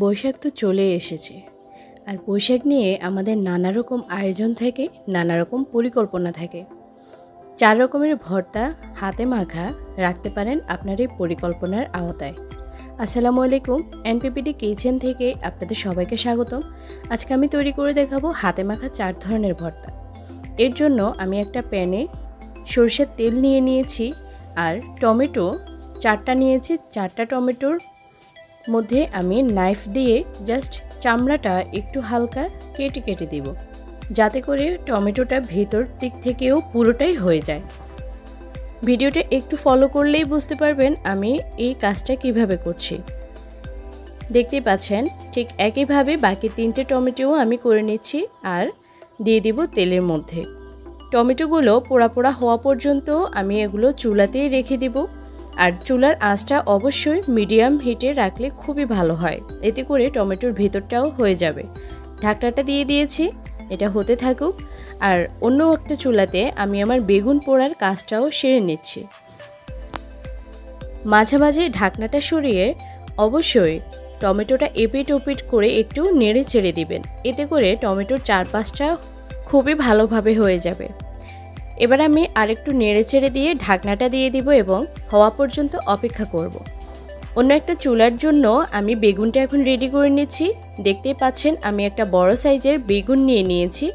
বৈশাখ তো চলে এসেছে। আর বৈশাখ নিয়ে আমাদের নানা রকম আয়োজন থাকে, নানা রকম পরিকল্পনা থাকে। চার রকমের ভর্তা হাতে মাখা রাখতে পারেন আপনার এই পরিকল্পনার আওতায়। আসসালামু আলাইকুম এনপিপিডি কিচেন থেকে আপনাদের সবাইকে স্বাগতম। আজকে আমি তৈরি করে দেখাবো হাতে মাখা চার ধরনের ভর্তা। এর জন্য আমি একটা প্যানে সরষের তেল নিয়ে নিয়েছি আর টমেটো, চারটা নিয়েছি, চারটা টমেটোর মধ্যে আমি নাইফ দিয়ে জাস্ট চামড়াটা একটু হালকা কেটে কেটে দিব, যাতে করে টমেটোটা ভেতর দিক থেকেও পুরোটাই হয়ে যায়। ভিডিওটা একটু ফলো করলেই বুঝতে পারবেন আমি এই কাজটা কীভাবে করছি। দেখতে পাচ্ছেন, ঠিক একইভাবে বাকি তিনটে টমেটোও আমি করে নিচ্ছি আর দিয়ে দিব তেলের মধ্যে। টমেটোগুলো পোড়া পোড়া হওয়া পর্যন্ত আমি এগুলো চুলাতেই রেখে দিব। আর চুলার আঁচটা অবশ্যই মিডিয়াম হিটে রাখলে খুবই ভালো হয়। এতে করে টমেটোর ভেতরটাও হয়ে যাবে। ঢাকনাটা দিয়ে দিয়েছি, এটা হতে থাকুক। আর অন্য একটা চুলাতে আমি আমার বেগুন পোড়ার কাজটাও সেরে নিচ্ছি। মাঝে মাঝে ঢাকনাটা সরিয়ে অবশ্যই টমেটোটা এপিট ওপিট করে একটু নেড়ে চেড়ে দিবেন। এতে করে টমেটোর চারপাশটা খুবই ভালোভাবে হয়ে যাবে। এবার আমি আরেকটু নেড়ে চেড়ে দিয়ে ঢাকনাটা দিয়ে দিব এবং হওয়া পর্যন্ত অপেক্ষা করব। অন্য একটা চুলার জন্য আমি বেগুনটা এখন রেডি করে নিচ্ছি। দেখতেই পাচ্ছেন আমি একটা বড় সাইজের বেগুন নিয়ে নিয়েছি।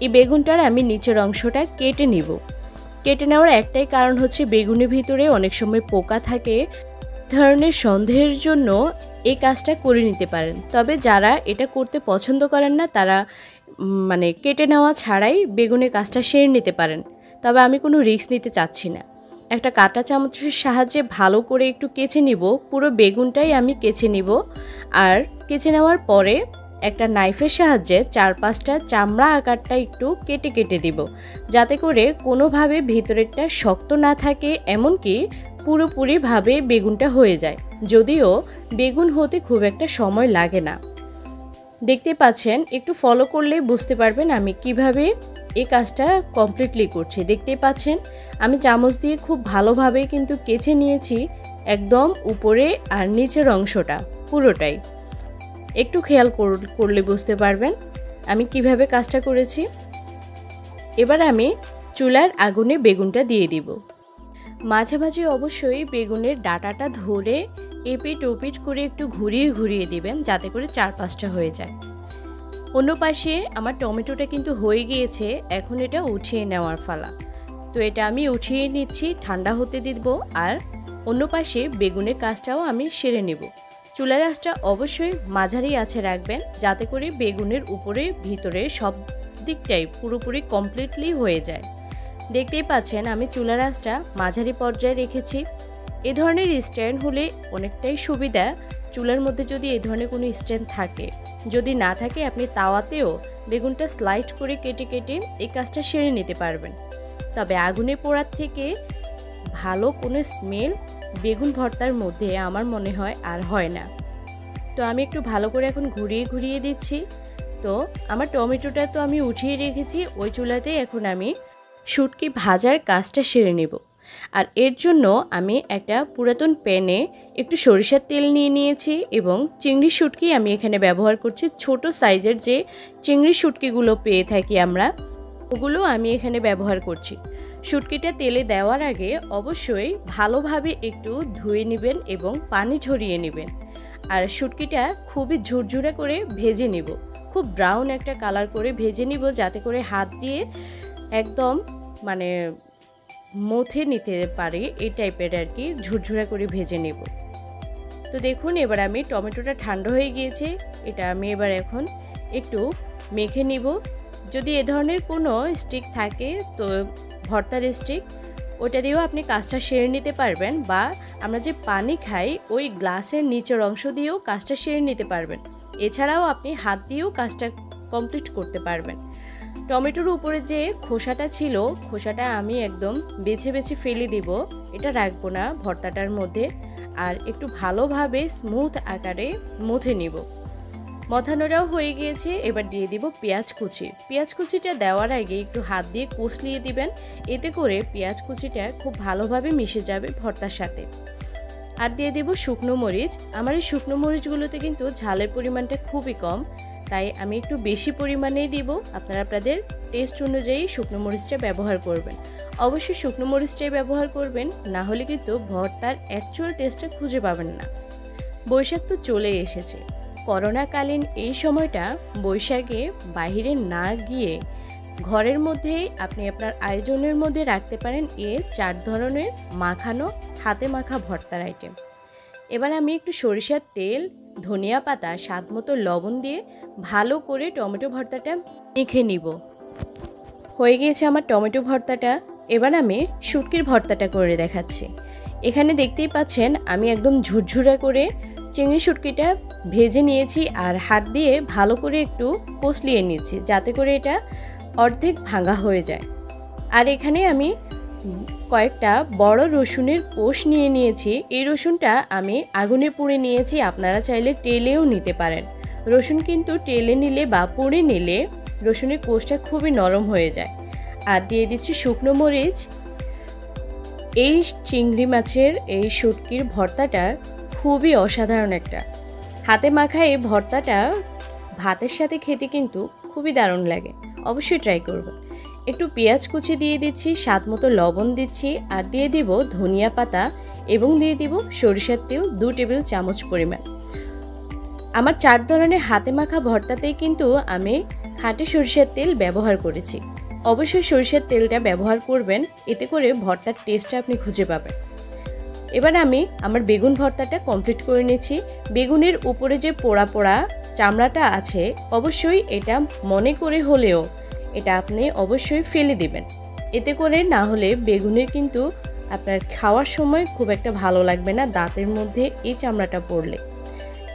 এই বেগুনটার আমি নিচের অংশটা কেটে নিব। কেটে নেওয়ার একটাই কারণ হচ্ছে বেগুনের ভিতরে অনেক সময় পোকা থাকে। ধরনের সন্দেহের জন্য এই কাজটা করে নিতে পারেন। তবে যারা এটা করতে পছন্দ করেন না, তারা মানে কেটে নেওয়া ছাড়াই বেগুনের কাজটা সেরে নিতে পারেন। তবে আমি কোনো রিস্ক নিতে চাচ্ছি না। একটা কাটা চামচের সাহায্যে ভালো করে একটু কেচে নিব। পুরো বেগুনটাই আমি কেচে নিব। আর কেচে নেওয়ার পরে একটা নাইফের সাহায্যে চার পাঁচটা চামড়া আকারটা একটু কেটে কেটে দিব। যাতে করে কোনোভাবে ভেতরেরটা শক্ত না থাকে, এমনকি পুরোপুরিভাবে বেগুনটা হয়ে যায়। যদিও বেগুন হতে খুব একটা সময় লাগে না। দেখতে পাচ্ছেন, একটু ফলো করলে বুঝতে পারবেন আমি কীভাবে এই কাজটা কমপ্লিটলি করছি। দেখতে পাচ্ছেন, আমি চামচ দিয়ে খুব ভালোভাবে কিন্তু কেচে নিয়েছি একদম উপরে আর নিচের অংশটা, পুরোটাই। একটু খেয়াল করলে বুঝতে পারবেন আমি কীভাবে কাজটা করেছি। এবার আমি চুলার আগুনে বেগুনটা দিয়ে দিব। মাঝে মাঝে অবশ্যই বেগুনের ডাটাটা ধরে এপিট ওপিট করে একটু ঘুরিয়ে ঘুরিয়ে দিবেন, যাতে করে চার পাঁচটা হয়ে যায়। অন্য পাশে আমার টমেটোটা কিন্তু হয়ে গিয়েছে, এখন এটা উঠিয়ে নেওয়ার ফালা। তো এটা আমি উঠিয়ে নিচ্ছি, ঠান্ডা হতে দিব, আর অন্য পাশে বেগুনের কাজটাও আমি সেরে নেব। চুলার আঁচটা অবশ্যই মাঝারি আছে রাখবেন, যাতে করে বেগুনের উপরে, ভিতরে সব দিকটাই পুরোপুরি কমপ্লিটলি হয়ে যায়। দেখতেই পাচ্ছেন, আমি চুলার আঁচটা মাঝারি পর্যায়ে রেখেছি। এ ধরনের স্ট্যান্ড হলে অনেকটাই সুবিধা। চুলার মধ্যে যদি এ ধরনের কোনো স্ট্যান্ড থাকে, যদি না থাকে আপনি তাওয়াতেও বেগুনটা স্লাইড করে কেটে কেটে এই কাজটা সেরে নিতে পারবেন। তবে আগুনে পোড়ার থেকে ভালো কোনো স্মেল বেগুন ভর্তার মধ্যে আমার মনে হয় আর হয় না। তো আমি একটু ভালো করে এখন ঘুরিয়ে ঘুরিয়ে দিচ্ছি। তো আমার টমেটোটা তো আমি উঠিয়ে রেখেছি, ওই চুলাতে এখন আমি শুটকি ভাজার কাজটা সেরে নেব। আর এর জন্য আমি একটা পুরাতন প্যানে একটু সরিষার তেল নিয়ে নিয়েছি এবং চিংড়ি শুটকি আমি এখানে ব্যবহার করছি। ছোট সাইজের যে চিংড়ি শুটকিগুলো পেয়ে থাকি আমরা, ওগুলো আমি এখানে ব্যবহার করছি। শুটকিটা তেলে দেওয়ার আগে অবশ্যই ভালোভাবে একটু ধুয়ে নেবেন এবং পানি ঝরিয়ে নেবেন। আর শুটকিটা খুবই ঝুরঝুরে করে ভেজে নিব। খুব ব্রাউন একটা কালার করে ভেজে নিব যাতে করে হাত দিয়ে একদম মানে মথে নিতে পারি এই টাইপের আর কি, ঝুরঝুরা করে ভেজে নেব। তো দেখুন, এবার আমি টমেটোটা ঠান্ডা হয়ে গিয়েছে, এটা আমি এবার এখন একটু মেখে নিব। যদি এ ধরনের কোনো স্টিক থাকে, তো ভর্তার স্টিক ওটা দিয়েও আপনি কাজটা সেরে নিতে পারবেন বা আমরা যে পানি খাই, ওই গ্লাসের নিচের অংশ দিয়েও কাজটা সেরে নিতে পারবেন। এছাড়াও আপনি হাত দিয়েও কাজটা কমপ্লিট করতে পারবেন। টমেটোর উপরে যে খোসাটা ছিল, খোসাটা আমি একদম বেছে বেছে ফেলে দিব। এটা রাখব না ভর্তাটার মধ্যে আর একটু ভালোভাবে স্মুথ আকারে মুথে নিব। মথানোটাও হয়ে গিয়েছে, এবার দিয়ে দিব পেঁয়াজ কুচি। পেঁয়াজ কুচিটা দেওয়ার আগে একটু হাত দিয়ে কষলিয়ে দিবেন, এতে করে পেঁয়াজ কুচিটা খুব ভালোভাবে মিশে যাবে ভর্তার সাথে। আর দিয়ে দিব শুকনো মরিচ। আমার এই শুকনো মরিচগুলোতে কিন্তু ঝালের পরিমাণটা খুবই কম। তাই আমি একটু বেশি পরিমাণেই দিব। আপনারা আপনাদের টেস্ট অনুযায়ী শুকনো মরিচটা ব্যবহার করবেন। অবশ্যই শুকনো মরিচটাই ব্যবহার করবেন, না হলে কিন্তু ভর্তার অ্যাকচুয়াল টেস্টটা খুঁজে পাবেন না। বৈশাখ তো চলে এসেছে। করোনাকালীন এই সময়টা বৈশাখে বাহিরে না গিয়ে ঘরের মধ্যেই আপনি আপনার আয়োজনের মধ্যে রাখতে পারেন এ চার ধরনের মাখানো, হাতে মাখা ভর্তার আইটেম এবার আমি একটু সরিষার তেল ধনিয়া পাতা, স্বাদ মতো লবণ দিয়ে ভালো করে টমেটো ভর্তাটা মেখে নিব। হয়ে গিয়েছে আমার টমেটো ভর্তাটা। এবার আমি শুটকির ভর্তাটা করে দেখাচ্ছি। এখানে দেখতেই পাচ্ছেন, আমি একদম ঝুরঝুরে করে চিংড়ি শুটকিটা ভেজে নিয়েছি আর হাত দিয়ে ভালো করে একটু কষলিয়ে নিয়েছি, যাতে করে এটা অর্ধেক ভাঙা হয়ে যায়। আর এখানে আমি কয়েকটা বড় রসুনের কোষ নিয়ে নিয়েছি। এই রসুনটা আমি আগুনে পুড়ে নিয়েছি, আপনারা চাইলে টেলেও নিতে পারেন। রসুন কিন্তু টেলে নিলে বা পুড়ে নিলে রসুনের কোষটা খুবই নরম হয়ে যায়। আর দিয়ে দিচ্ছি শুকনো মরিচ। এই চিংড়ি মাছের এই শুটকির ভর্তাটা খুবই অসাধারণ একটা। হাতে মাখা এই ভর্তাটা ভাতের সাথে খেতে কিন্তু খুবই দারুণ লাগে। অবশ্যই ট্রাই করবেন। একটু পেঁয়াজ কুচি দিয়ে দিচ্ছি, স্বাদ মতো লবণ দিচ্ছি, আর দিয়ে দিব ধনিয়া পাতা এবং দিয়ে দিব সরিষার তেল দু টেবিল চামচ পরিমাণ। আমার চার ধরনের হাতে মাখা ভর্তাতেই কিন্তু আমি খাঁটি সরিষার তেল ব্যবহার করেছি। অবশ্যই সরিষার তেলটা ব্যবহার করবেন, এতে করে ভর্তার টেস্টটা আপনি খুঁজে পাবেন। এবার আমি আমার বেগুন ভর্তাটা কমপ্লিট করে নিয়েছি বেগুনের উপরে যে পোড়া পোড়া চামড়াটা আছে, অবশ্যই এটা মনে করে হলেও এটা আপনি অবশ্যই ফেলে দিবেন। এতে করে না হলে বেগুনের কিন্তু আপনার খাওয়ার সময় খুব একটা ভালো লাগবে না, দাঁতের মধ্যে এই চামড়াটা পড়লে।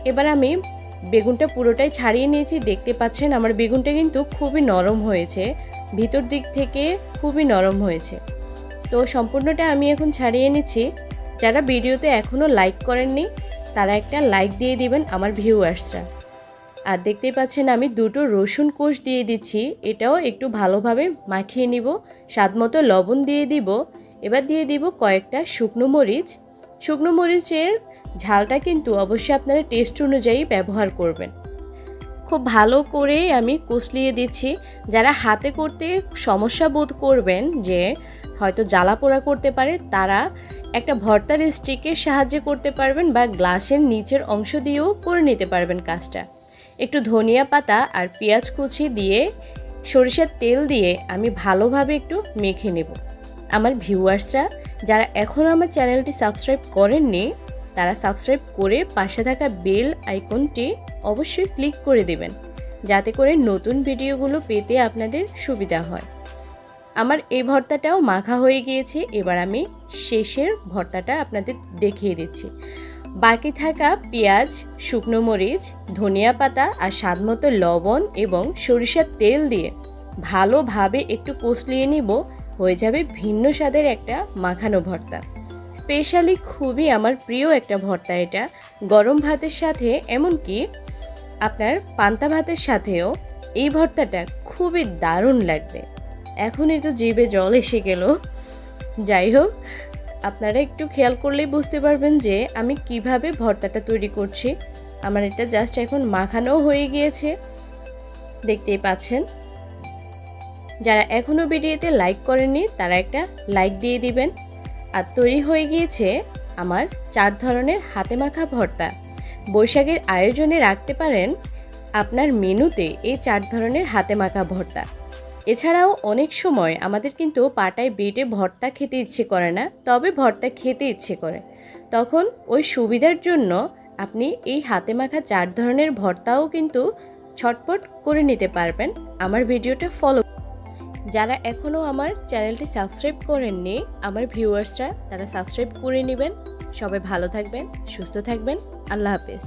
এবার আমি বেগুনটা পুরোটাই ছাড়িয়ে নিয়েছি, দেখতে পাচ্ছেন আমার বেগুনটা কিন্তু খুবই নরম হয়েছে, ভিতর দিক থেকে খুবই নরম হয়েছে। তো সম্পূর্ণটা আমি এখন ছাড়িয়ে নিচ্ছি। যারা ভিডিওতে এখনও লাইক করেননি, তারা একটা লাইক দিয়ে দিবেন আমার ভিউয়ার্সরা আর দেখতেই পাচ্ছেন আমি দুটো রসুন কোষ দিয়ে দিচ্ছি। এটাও একটু ভালোভাবে মাখিয়ে নিব। স্বাদ মতো লবণ দিয়ে দিব। এবার দিয়ে দিব কয়েকটা শুকনো মরিচ। শুকনো মরিচের ঝালটা কিন্তু অবশ্যই আপনারা টেস্ট অনুযায়ী ব্যবহার করবেন। খুব ভালো করে আমি কুচলিয়ে দিচ্ছি। যারা হাতে করতে সমস্যা বোধ করবেন যে হয়তো জ্বালা পোড়া করতে পারে, তারা একটা ভর্তার স্টিকের সাহায্যে করতে পারবেন বা গ্লাসের নিচের অংশ দিয়েও করে নিতে পারবেন কাজটা। একটু ধনিয়া পাতা আর পেঁয়াজ কুচি দিয়ে সরিষার তেল দিয়ে আমি ভালোভাবে একটু মেখে নেব। আমার ভিউয়ার্সরা যারা এখনও আমার চ্যানেলটি সাবস্ক্রাইব করেননি, তারা সাবস্ক্রাইব করে পাশে থাকা বেল আইকনটি অবশ্যই ক্লিক করে দেবেন, যাতে করে নতুন ভিডিওগুলো পেতে আপনাদের সুবিধা হয়। আমার এই ভর্তাটাও মাখা হয়ে গিয়েছে, এবার আমি শেষের ভর্তাটা আপনাদের দেখিয়ে দিচ্ছি। বাকি থাকা পেঁয়াজ, শুকনো মরিচ, ধনিয়া পাতা আর স্বাদমতো লবণ এবং সরিষার তেল দিয়ে ভালোভাবে একটু কষলিয়ে নিব। হয়ে যাবে ভিন্ন স্বাদের একটা মাখানো ভর্তা। স্পেশালি খুবই আমার প্রিয় একটা ভর্তা এটা। গরম ভাতের সাথে, এমনকি আপনার পান্তা ভাতের সাথেও এই ভর্তাটা খুবই দারুণ লাগবে। এখনই তো জিভে জল এসে গেল। যাই হোক আপনারা একটু খেয়াল করলেই বুঝতে পারবেন যে আমি কীভাবে ভর্তাটা তৈরি করছি। আমার এটা জাস্ট এখন মাখানো হয়ে গিয়েছে। দেখতেই পাচ্ছেন। যারা এখনও ভিডিওতে লাইক করেননি, তারা একটা লাইক দিয়ে দিবেন। আর তৈরি হয়ে গিয়েছে আমার চার ধরনের হাতে মাখা ভর্তা। বৈশাখের আয়োজনে রাখতে পারেন আপনার মেনুতে এই চার ধরনের হাতে মাখা ভর্তা। এছাড়াও অনেক সময় আমাদের কিন্তু পাটায় বেটে ভর্তা খেতে ইচ্ছে করে না, তবে ভর্তা খেতে ইচ্ছে করে। তখন ওই সুবিধার জন্য আপনি এই হাতে মাখা চার ধরনের ভর্তাও কিন্তু ছটপট করে নিতে পারবেন। আমার ভিডিওটা ফলো যারা এখনও আমার চ্যানেলটি সাবস্ক্রাইব করেননি, আমার ভিউয়ার্সরা তারা সাবস্ক্রাইব করে নেবেন। সবাই ভালো থাকবেন, সুস্থ থাকবেন। আল্লাহ হাফেজ।